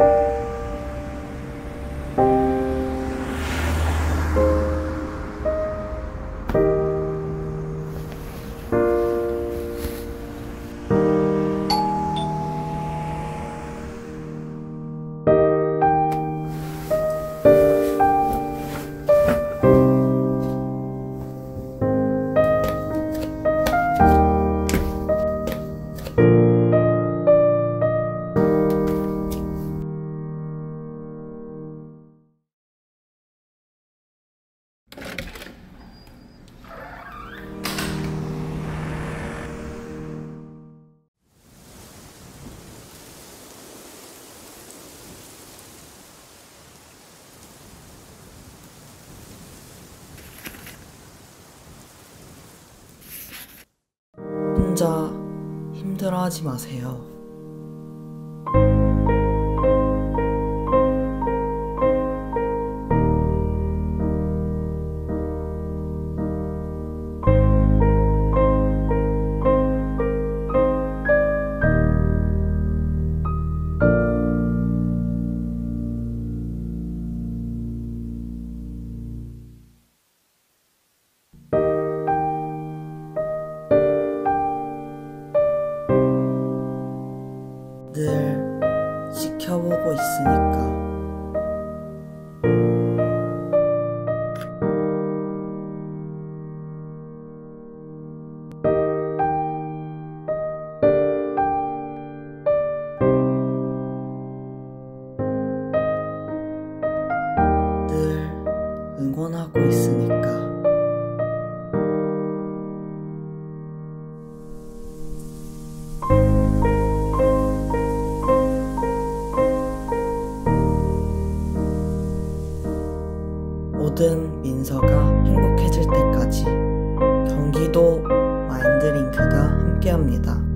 you 혼자 힘들어하지 마세요. 지켜보고 있으니까. 늘 응원하고 있으니까. 모든 민서가 행복해질 때까지 경기도 마인드링크가 함께합니다.